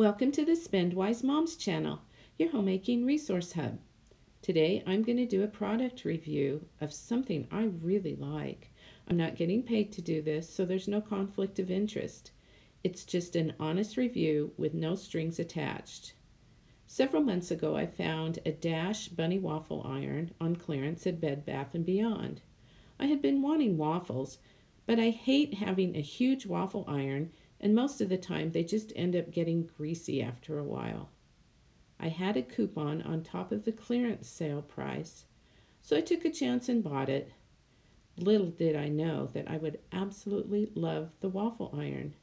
Welcome to the Spendwise Moms channel, your homemaking resource hub. Today I'm going to do a product review of something I really like. I'm not getting paid to do this, so there's no conflict of interest. It's just an honest review with no strings attached. Several months ago I found a Dash Bunny Waffle Iron on clearance at Bed Bath & Beyond. I had been wanting waffles, but I hate having a huge waffle iron and most of the time they just end up getting greasy after a while. I had a coupon on top of the clearance sale price, so I took a chance and bought it. Little did I know that I would absolutely love the waffle iron.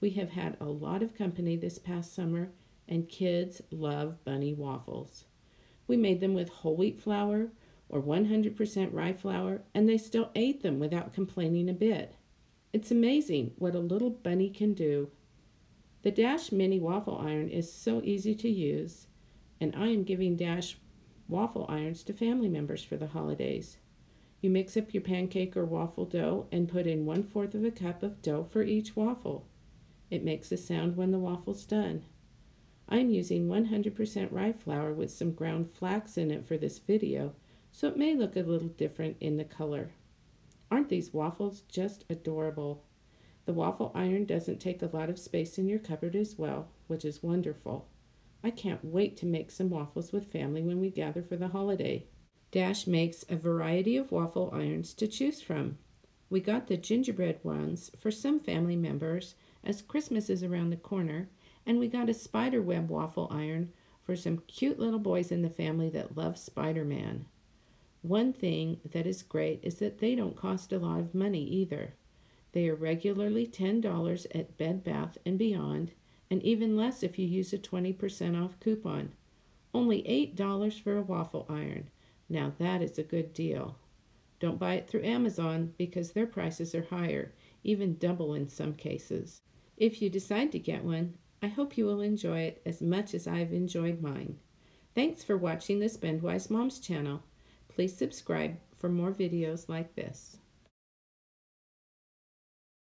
We have had a lot of company this past summer, and kids love bunny waffles. We made them with whole wheat flour or 100% rye flour, and they still ate them without complaining a bit. It's amazing what a little bunny can do. The Dash Mini Waffle Iron is so easy to use, and I am giving Dash waffle irons to family members for the holidays. You mix up your pancake or waffle dough and put in one fourth of a cup of dough for each waffle. It makes a sound when the waffle's done. I'm using 100% rye flour with some ground flax in it for this video, so it may look a little different in the color. Aren't these waffles just adorable? The waffle iron doesn't take a lot of space in your cupboard as well, which is wonderful. I can't wait to make some waffles with family when we gather for the holiday. Dash makes a variety of waffle irons to choose from. We got the gingerbread ones for some family members as Christmas is around the corner, and we got a spider web waffle iron for some cute little boys in the family that love Spider Man. One thing that is great is that they don't cost a lot of money either. They are regularly $10 at Bed Bath & Beyond and even less if you use a 20% off coupon. Only $8 for a waffle iron. Now that is a good deal. Don't buy it through Amazon because their prices are higher, even double in some cases. If you decide to get one, I hope you will enjoy it as much as I've enjoyed mine. Thanks for watching the Spendwise Moms channel. Please subscribe for more videos like this.